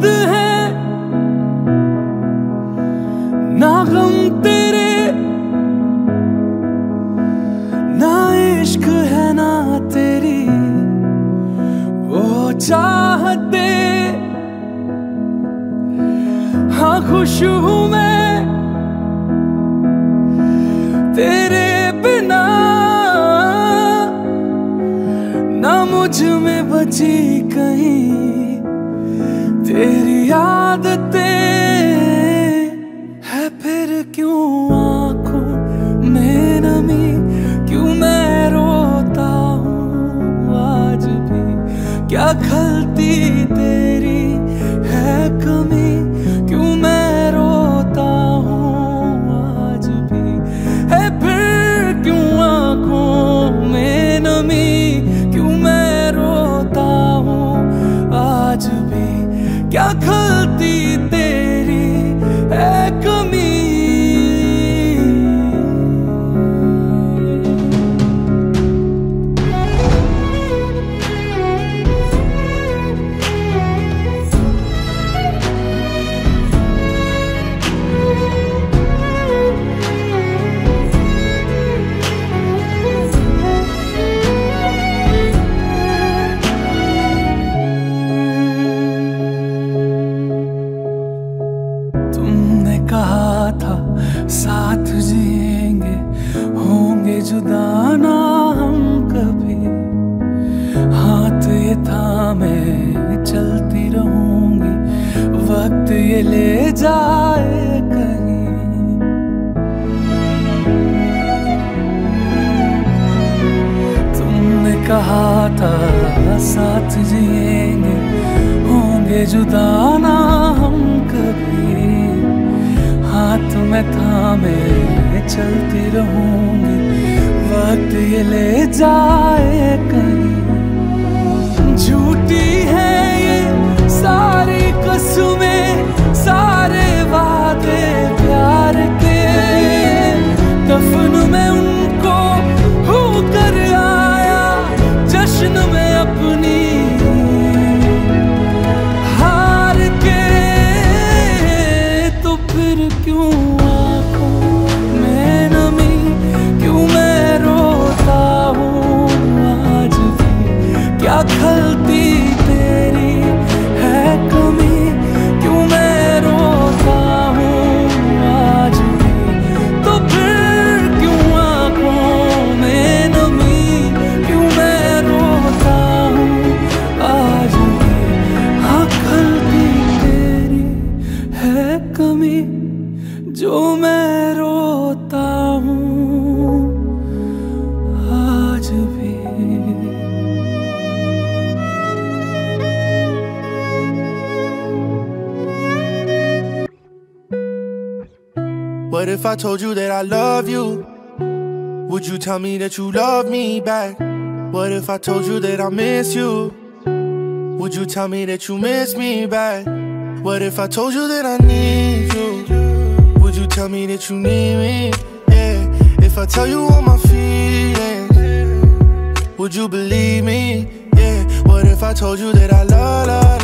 दर्द है? ना गम तेरे ना इश्क है ना तेरी। वो चाहते हाँ खुश हूँ मैं। तेरे बिना ना मुझमें बची कहीं। आदतें है फिर क्यों आँखों में क्यों मैं रोता हूँ आज भी? क्या खलती क्या खलती तेरी? है कहा था, साथ जिएँगे, होंगे जुदा ना हम कभी। हाथ ये था, मैं चलती रहूँगी, वक्त ये ले जाए कहीं। तुमने कहा था, साथ जिएँगे, होंगे जुदा ना हम कभी। हाथ में थामे चलती रहूँगी। वक्त ये ले जाए कहीं। What if I told you that I love you? Would you tell me that you love me back? What if I told you that I miss you? Would you tell me that you miss me back? What if I told you that I need you? Would you tell me that you need me? Yeah. If I tell you all my feelings, would you believe me? Yeah. What if I told you that I love, love?